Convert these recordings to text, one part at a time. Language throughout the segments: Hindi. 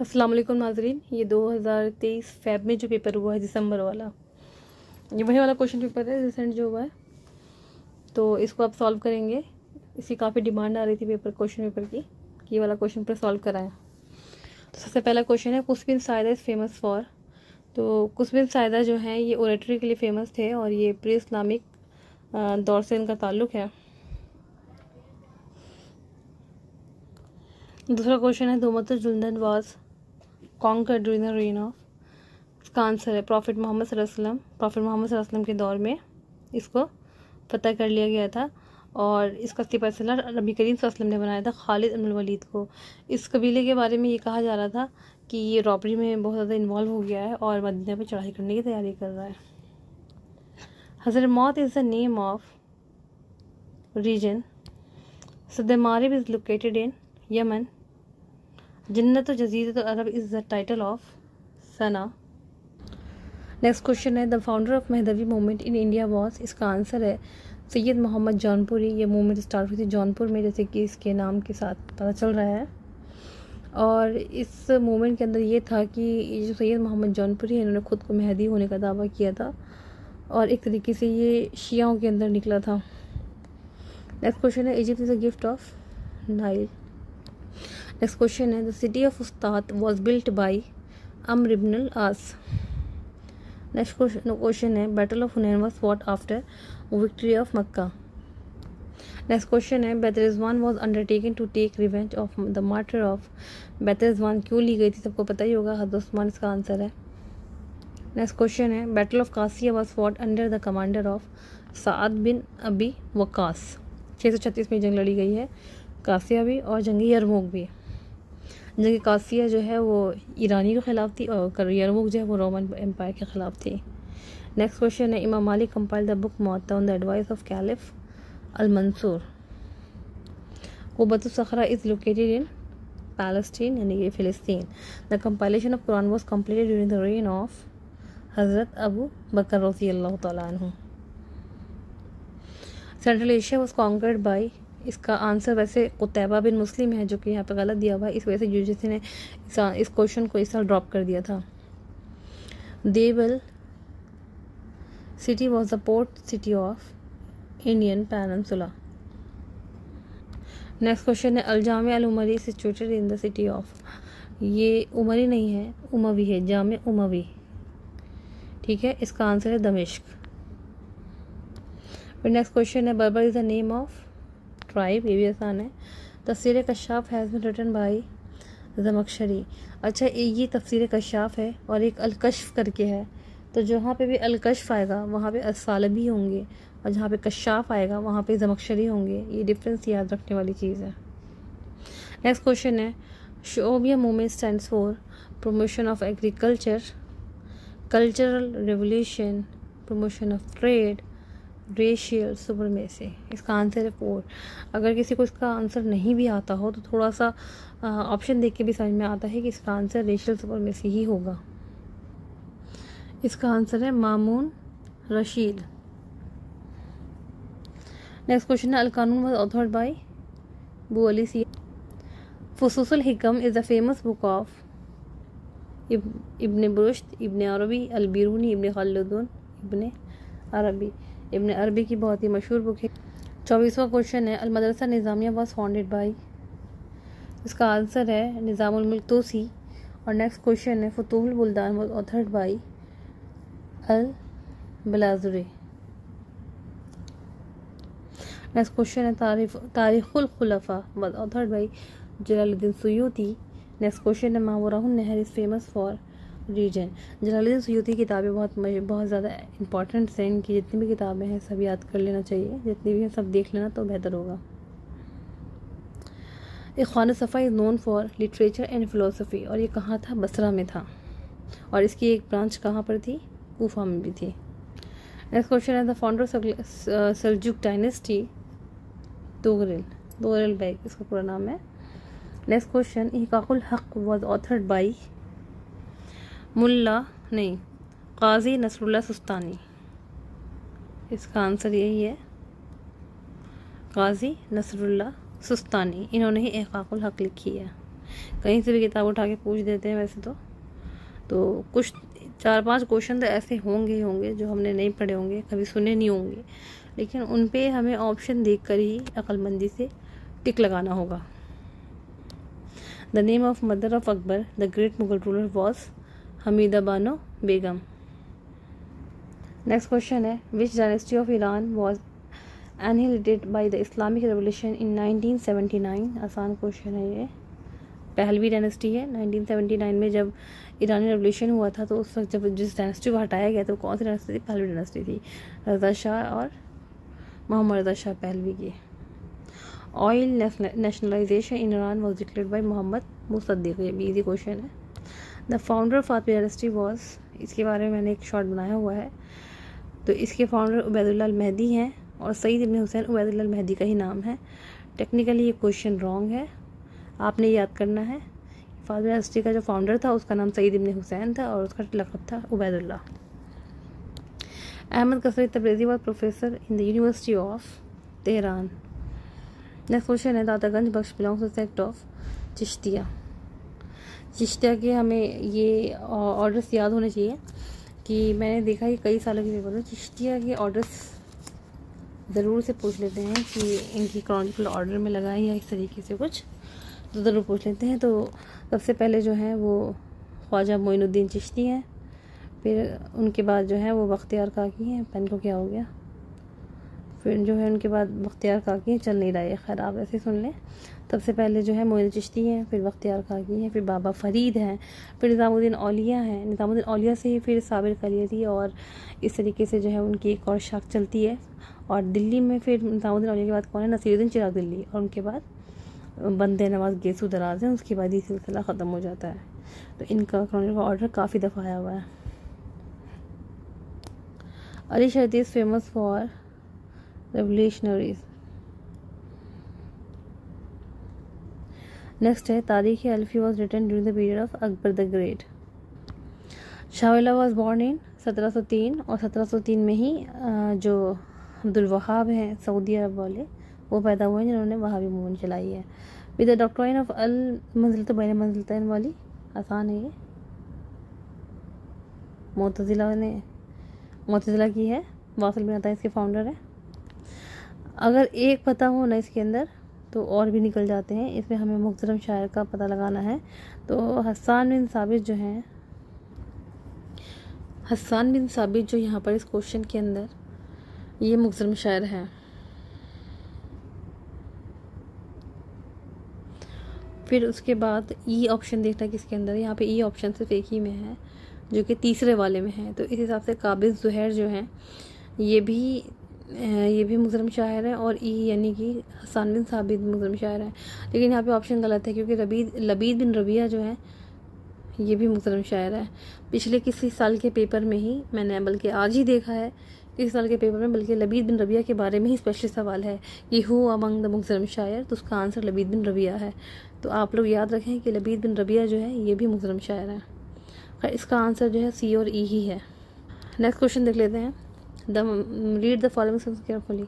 वालेकुम नाजरीन, ये 2023 फेब में जो पेपर हुआ है दिसंबर वाला। ये वही वाला क्वेश्चन पेपर है रिसेंट जो हुआ है। तो इसको आप सॉल्व करेंगे। इसकी काफ़ी डिमांड आ रही थी पेपर, क्वेश्चन पेपर की, कि ये वाला क्वेश्चन पर सॉल्व कराएँ। तो सबसे पहला क्वेश्चन है Quss Saida is famous for तो कुसबिन सायदा जो है, ये ओरेटरी के लिए फ़ेमस थे और ये प्री इस्लामिक दौर से इनका ताल्लुक़ है। दूसरा क्वेश्चन है Dumat Jandal was. Conquer during the of इसका आंसर है प्रॉफिट मोहम्मद वसल्लम प्रॉफिट मोहम्मद वसल्लम के दौर में इसको फतह कर लिया गया था और इसका सिपा नबी करीम वसल्लम ने बनाया था, खालिद वलीद को। इस कबीले के बारे में ये कहा जा रहा था कि ये रॉबरी में बहुत ज़्यादा इन्वॉल्व हो गया है और मदीना पर चढ़ाई करने की तैयारी कर रहा है। Hadhramaut is the name of region Sadd Marib is located in Yemen जन्नत Jazirat Arab is the title of Sana next question है the founder of Mahdavi movement in India was इसका आंसर है, सैयद मोहम्मद जौनपुरी. ये मूवमेंट स्टार्ट हुई थी जौनपुर में, जैसे कि इसके नाम के साथ पता चल रहा है। और इस मूवमेंट के अंदर ये था कि जो सैयद मोहम्मद जौनपुरी है, इन्होंने खुद को महदी होने का दावा किया था। और एक तरीके से ये शियाओं के अंदर निकला था। नेक्स्ट क्वेश्चन है Egypt is a gift of Nile next question है the city of Fustat was built by Amr ibn Aas next question है battle of Hunain was fought after victory of Mecca next question है Bait ur Rizwan was undertaken to take revenge of the martyr of Bait ur Rizwan क्यों ली गई थी? सबको पता ही होगा हद उस्मान इसका आंसर है। नेक्स्ट क्वेश्चन है battle of Qadisiya was fought under the commander of Saad bin Abi Waqqas छः सौ छत्तीस में जंग लड़ी गई है, कासिया भी और जंगी यरमूक भी। जबकि कासिया जो है वो ईरानी के ख़िलाफ़ थी और यरमुक जो है वो रोमन एम्पायर के ख़िलाफ़ थी। नेक्स्ट क्वेश्चन है, Imam Malik compile the book Muwatta on the advice of caliph Almansur Sakhra is located in Palestine यानी कि फ़िलिस्तीन। The compilation of Quran was completed during the reign of हज़रत अबू बकर रज़ी अल्लाह तु central Asia was conquered by इसका आंसर वैसे कुतैबा बिन मुस्लिम है, जो कि यहाँ पे गलत दिया हुआ है। इस वजह से यूजीसी ने इस क्वेश्चन को इस साल ड्रॉप कर दिया था। Debal city was the port city of Indian peninsula next question है Aljam Umari situated in the city of ये उमरी नहीं है उमवी है जाम उमवी ठीक है, इसका आंसर है दमिश्क। फिर नेक्स्ट क्वेश्चन है Berber is the name of tribe ये भी आसान है Tafsir Kashaf has been written by Zamakhshari अच्छा ये तफसर कशाफ है और एक अलकशफ करके है। तो जहाँ पे भी अलकशफ आएगा, वहाँ पे असालबी होंगे। और जहाँ पे कशाफ आएगा, वहाँ पे जमकशरी होंगे। ये डिफरेंस याद रखने वाली चीज़ है। नेक्स्ट क्वेश्चन है। शोबिया movement stand for promotion of agriculture cultural revolution promotion of trade racial supremacy इसका आंसर है फोर अगर किसी को इसका आंसर नहीं भी आता हो तो थोड़ा सा ऑप्शन देख के भी समझ में आता है कि इसका आंसर रेशियल सुपरमेसी ही होगा। इसका आंसर है मामून रशीद। नेक्स्ट क्वेश्चन है, अलकानून was authored by Bu Ali Sina Fususal Hikam is the famous book of Ibn Rushd Ibn Arabi Albiruni Ibn Khaldun इब्न अरबी इबन अरबी की बहुत ही मशहूर बुक है। चौबीसवा क्वेश्चन है, Almadrasa Nizamiya was founded by इसका आंसर है निज़ामुल तोसी। और नेक्स्ट क्वेश्चन है Futul Buldan was authored by Al Balazuri. Next question है, तारीफ़, Tarikhul Khulafa was authored by Jalaluddin Suyuti. Next question है Mawarahun Nahr is famous for region. Jalaluddin Sayuti किताबें बहुत बहुत ज़्यादा इंपॉर्टेंट हैं इनकी। जितनी भी किताबें हैं, सब याद कर लेना चाहिए। जितनी भी हैं, सब देख लेना तो बेहतर होगा। Ikhwan Safa is known for literature and philosophy और ये कहाँ था? बसरा में था। और इसकी एक ब्रांच कहाँ पर थी? कोफा में भी थी। नेक्स्ट क्वेश्चन है the founder Seljuk dynasty Tughril Tughril Beg इसका पूरा नाम है। Next question Haq was authored by मुल्ला नहीं, काजी नसरुल्ला सुस्तानी। इसका आंसर यही है, काजी नसरुल्ला सुस्तानी। इन्होंने ही एकाकुल हक लिखी है। कहीं से भी किताब उठा के पूछ देते हैं वैसे तो। तो कुछ चार पाँच क्वेश्चन तो ऐसे होंगे ही होंगे जो हमने नहीं पढ़े होंगे, कभी सुने नहीं होंगे। लेकिन उन पे हमें ऑप्शन देख कर ही अक्लमंदी से टिक लगाना होगा। The name of mother of Akbar the great Mughal ruler was Hamida Banu Begum. Next question है which dynasty of Iran was annihilated by the Islamic revolution in 1979 आसान क्वेश्चन है ये। पहलवी डायनेस्टी है 1979 में जब ईरानी रेवोल्यूशन हुआ था तो उस वक्त जब जिस डायनेस्टी को हटाया गया तो कौन सी डायनेस्टी थी? पहलवी डायनेस्टी थी। रजा शाह और मोहम्मद रजा शाह पहलवी की। Oil nationalisation in Iran was declare by Mohammad Mossadegh ये भी इजी क्वेश्चन है। The founder of Fatimid dynasty was इसके बारे में मैंने एक शॉर्ट बनाया हुआ है। तो इसके फाउंडर उबैदुल्ला मेहदी हैं और सईद इबन हुसैन उबैदुल्ला मेहदी का ही नाम है। टेक्निकली ये क्वेश्चन रॉन्ग है। आपने याद करना है। फातमी डायनेस्टी का जो फाउंडर था, उसका नाम सईद इबन हुसैन था और उसका लकब था उबैदुल्ला अहमद कसरी Tabrezi was professor in the university of Tehran next question है, दादागंज बख्श belongs to sect of Chishtiya. Chishtiya के हमें ये ऑर्डर्स याद होने चाहिए कि मैंने देखा कि कई सालों के पेपर में चिश्तिया के ऑर्डर्स ज़रूर से पूछ लेते हैं कि इनकी क्रॉनिकल ऑर्डर में लगा है या इस तरीके से कुछ तो ज़रूर पूछ लेते हैं। तो सबसे पहले जो है वो ख्वाजा मोइनुद्दीन चिश्ती हैं, फिर उनके बाद जो है वो बख्तियार काकी हैं। पेन को क्या हो गया? फिर जो है उनके बाद बख्तियार काकी चल नहीं रहा है खैर आप ऐसे सुन लें। सबसे पहले जो है मोइन चिश्ती हैं, फिर बख्तियार काकी हैं, फिर बाबा फरीद हैं, फिर निज़ामुद्दीन औलिया हैं। निज़ामुद्दीन औलिया से ही फिर साबिर कलियती और इस तरीके से जो है उनकी एक और शाख चलती है। और दिल्ली में फिर निज़ामुद्दीन औलिया के बाद कौन है? नसीरुद्दीन चिराग दिल्ली। और उनके बाद बंदे नवाज़ गेसू दराज हैं, उसके बाद ये सिलसिला ख़त्म हो जाता है। तो इनका क्रॉनिकल ऑर्डर काफ़ी दफ़ा आया हुआ है। Ali Shariati is famous for revolutionaries next है, Tarikh Alfi was written during the period of Akbar the great Shahla was born in 1703 और 1703 में ही जो अब्दुल वहाब हैं, सऊदी अरब वाले, वो पैदा हुए हैं, जिन्होंने वहाबी मूवमेंट चलाई है। विद द डॉक्ट्राइन ऑफ़ अल मंजिलत बैन मंजिलतन वाली, आसान है ये। मोतजिला ने, मोतजिला की है, वासिल बिन अता इसके फाउंडर है। अगर एक पता हो ना इसके अंदर तो और भी निकल जाते हैं। इसमें हमें मुख्तरम शायर का पता लगाना है। तो हसान बिन साबित जो हैं हसान बिन साबित जो यहाँ पर इस क्वेश्चन के अंदर, ये मुख्तरम शायर हैं। फिर उसके बाद ई ऑप्शन देखना किसके अंदर। यहाँ पे ई ऑप्शन सिर्फ़ एक ही में है, जो कि तीसरे वाले में है। तो इस हिसाब से काबिज जहर जो हैं, ये भी ये भी मुजरम शायर है और ई यानी कि हसान बिन साबित मुजरम शायर है। लेकिन यहाँ पे ऑप्शन गलत है क्योंकि रबी लबीद बिन रबिया जो है, ये भी मुजरम शायर है। पिछले किसी साल के पेपर में ही मैंने, बल्कि आज ही देखा है, किसी साल के पेपर में, बल्कि लबीद बिन रबिया के बारे में ही स्पेशल सवाल है कि हु अमंग द मुजरम शायर? तो उसका आंसर लबीद बिन रबिया है। तो आप लोग याद रखें कि लबीद बिन रबिया जो है, ये भी मुजरम शायर है। इसका आंसर जो है सी और ई ही है। नेक्स्ट क्वेश्चन देख लेते हैं। The read the following carefully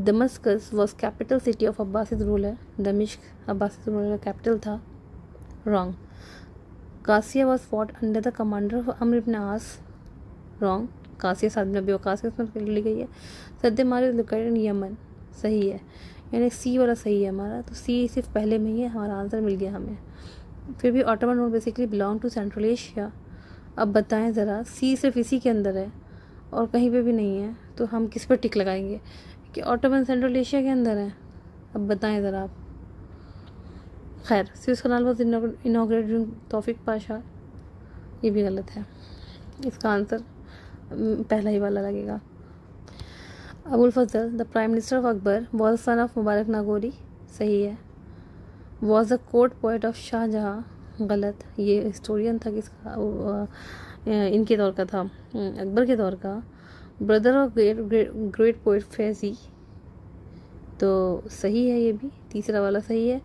Damascus was capital city of Abbasid ruler Damishq Abbasid ruler capital था wrong Qadisiya was fought under the commander of Amr ibn As wrong Qadisiya Saad Nabi Waqqas उसमें ली गई है सद्य मारे इन यमन सही है यानी सी वाला सही है हमारा तो सी सिर्फ़ पहले में ही है हमारा आंसर मिल गया हमें फिर भी Ottoman road basically belong to central Asia अब बताएँ ज़रा सी सिर्फ़ इसी के अंदर है और कहीं पे भी नहीं है तो हम किस पर टिक लगाएँगे? कि ऑटोमन सेंट्रल एशिया के अंदर है। अब बताएँ ज़रा आप। खैर Suez canal was inaugurated Tawfiq Pasha ये भी गलत है। इसका आंसर पहला ही वाला लगेगा। Abul Fazl the prime minister of Akbar was son of Mubarak Nagori सही है। Was the court poet of Shahjahan गलत। ये हिस्टोरियन था किसका? इनके दौर का था। अकबर के दौर का। Brother of great great poet Faizi तो सही है ये भी। तीसरा वाला सही है।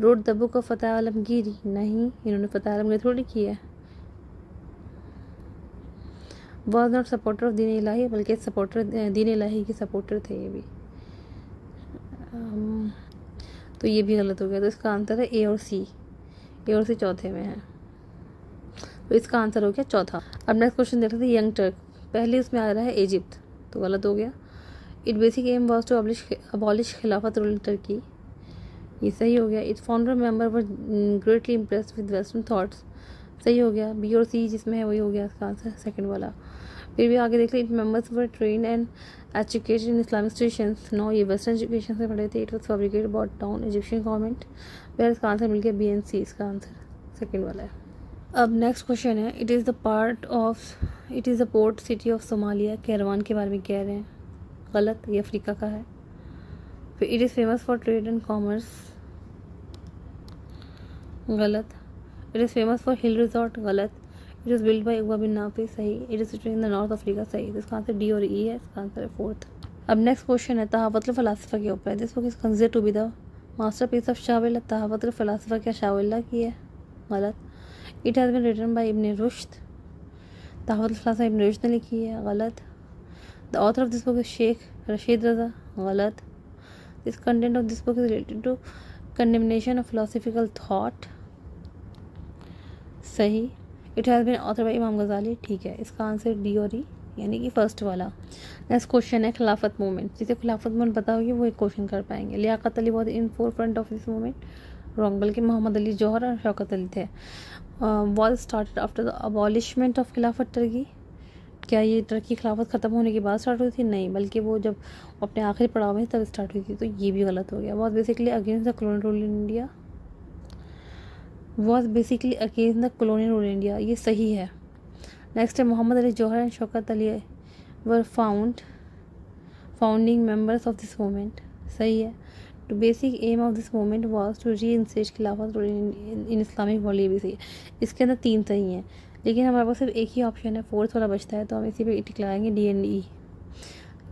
Wrote the book of Fateh Alamgiri. नहीं, इन्होंने फ़तेह आलमगीर थोड़ी की है। वॉज़ नॉट सपोर्टर ऑफ़ दीन इलाही बल्कि सपोर्टर दीन इलाही के सपोर्टर थे ये भी। तो ये भी गलत हो गया। तो इसका आंसर है ए और सी ए और सी चौथे में है। तो इसका आंसर हो गया चौथा। अब नेक्स्ट क्वेश्चन देख रहे थे यंग टर्क पहले उसमें आ रहा है इजिप्त तो गलत हो गया। It basic aim was to abolish abolish Khilafat rule Turkey ये सही हो गया। Its founder member were greatly impress with western thoughts सही हो गया। बी और सी जिसमें है, वही हो गया इसका आंसर सेकंड वाला। फिर भी आगे देख लें it members were train and educated in Islamic station no, ये वेस्टर्न एजुकेशन से पढ़े थे। It was fabricate about town Egyptian government फिर इसका आंसर मिल गया बी एन सी इसका आंसर सेकेंड वाला है। अब नेक्स्ट क्वेश्चन है. It is the part of it is the port city of Somalia Kairouan के बारे में कह रहे हैं. गलत? ये अफ्रीका का है. फिर it is famous for trade and commerce गलत. It is famous for hill resort गलत. It is build by bin Nafi सही. It is in the north Africa सही. इसका आंसर डी और ई है. इसका आंसर है फोर्थ अब नेक्स्ट क्वेश्चन है. तहावत फलासफा के ऊपर this book is consider to be the masterpiece of Shah Waliullah तहावत Falasifa क्या शाविल्ला की है? गलत. It has been written by Ibn Rushd तहावत Falasifa Ibn Rushd ने लिखी है, गलत। The author of this book is Sheikh Rashid Raza गलत। This content of this book is related to condemnation of philosophical thought सही। It has been author by Imam Ghazali ठीक है। इसका आंसर डी और ई यानी कि फ़र्स्ट वाला। नेक्स्ट क्वेश्चन है, खिलाफत मूवमेंट जिसे खिलाफत मूवमेंट पता होगी, वो एक क्वेश्चन कर पाएँगे। लियाकत अली बहुत in forefront of this movement wrong बल्कि मोहम्मद अली जौहर और शौकत अली थे। Was start after the abolishment of Khilafat Turkey. क्या ये टर्की खिलाफत ख़त्म होने के बाद स्टार्ट हुई थी? नहीं, बल्कि वो जब अपने आखिरी पड़ाव में तब स्टार्ट हुई थी। तो ये भी गलत हो गया। Was basically against the colonial rule India was basically against the colonial rule India ये सही है। नेक्स्ट है Mohammad Ali Jauhar and Shaukat Ali were found founding members of this movement सही है। To basic aim of this movement was to reinstate Khilafat in Islamic world ये भी सही इसके अंदर तीन सही हैं लेकिन हमारे पास सिर्फ़ एक ही ऑप्शन है फोर्थ वाला बचता है तो हम इसी पे टिक लगाएँगे डी एन ई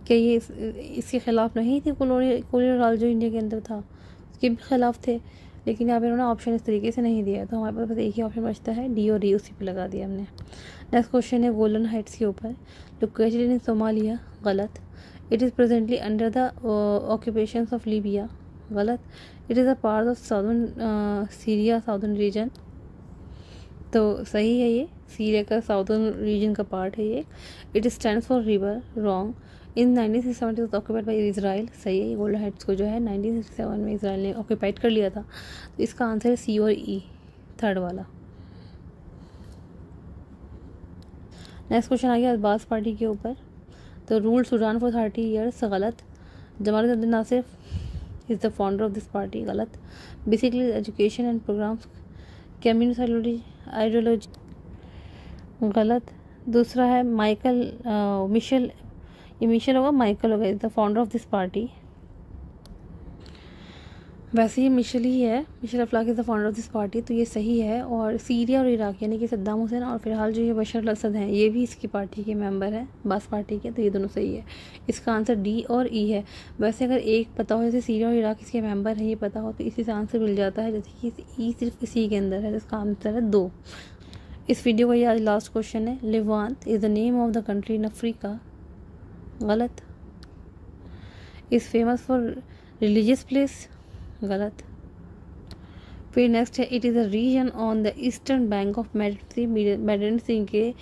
क्या ये इस, इसके ख़िलाफ़ नहीं थी कोलोनियल जो इंडिया के अंदर था? उसके भी खिलाफ थे लेकिन यहाँ पे उन्होंने ऑप्शन इस तरीके से नहीं दिया तो हमारे पास बस एक ही ऑप्शन बचता है डी और डी उसी पे लगा दिया हमने। नेक्स्ट क्वेश्चन है गोल्डन हाइट्स के ऊपर। लोकेटेड इन सोमालिया गलत। It is presently under the occupation of Libya गलत। It is a part of southern Syria southern region तो सही है ये। सीरिया का साउदर्न रीजन का पार्ट है ये। It stand for river wrong in nineteen seven was occupied by Israel सही है गोल्डन हाइट्स को जो है नाइनटीन सिक्सटी सेवन में इसराइल ने ऑक्यूपाइड कर लिया था। तो इसका आंसर है सी और ई थर्ड वाला। नेक्स्ट क्वेश्चन आ गया अब्बास पार्टी के ऊपर। तो rule Sudan for thirty years गलत। Jamal Abdul is the founder of this party गलत basically education and programs community ideology गलत दूसरा है माइकल मिशेल ये मिशेल होगा माइकल होगा. Is the founder of this party वैसे ये मिशल ही है, Michel Aflaq is the founder of this party तो ये सही है और सीरिया और इराक, यानी कि सद्दाम हुसैन और फ़िलहाल जो ये बशर असद हैं, ये भी इसकी पार्टी के मेंबर हैं, बास पार्टी के तो ये दोनों सही है। इसका आंसर डी और ई है। वैसे अगर एक पता हो, जैसे सीरिया और इराक इसके मेंबर हैं, ये पता हो तो इसी से आंसर मिल जाता है, जैसे कि ई सिर्फ़ इसी के अंदर है, जिसका आंसर है दो। इस वीडियो का ये आज लास्ट क्वेश्चन है। Levant is the name of the country in Africa गलत। Is famous for religious place गलत। फिर नेक्स्ट है it is a region on the eastern bank of Mediterranean के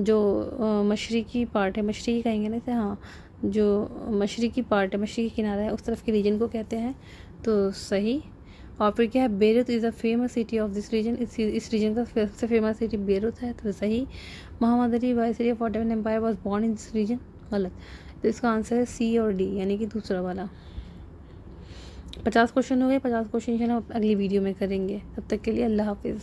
जो मशरकी पार्ट है, मशरकी कहेंगे ना इसे हाँ जो मशरकी पार्ट है, मशरकी किनारा है, उस तरफ़ के रीजन को कहते हैं तो सही। और फिर क्या है Beirut is a famous city of this region इस रीजन का सबसे फ़ेमस सिटी बेरुत है तो सही। Mohammad Ali by city of what empire was born in this region गलत। तो इसका आंसर है सी और डी यानी कि दूसरा वाला। पचास क्वेश्चन हो गए, पचास क्वेश्चन हम अगली वीडियो में करेंगे। तब तक के लिए अल्लाह हाफिज़।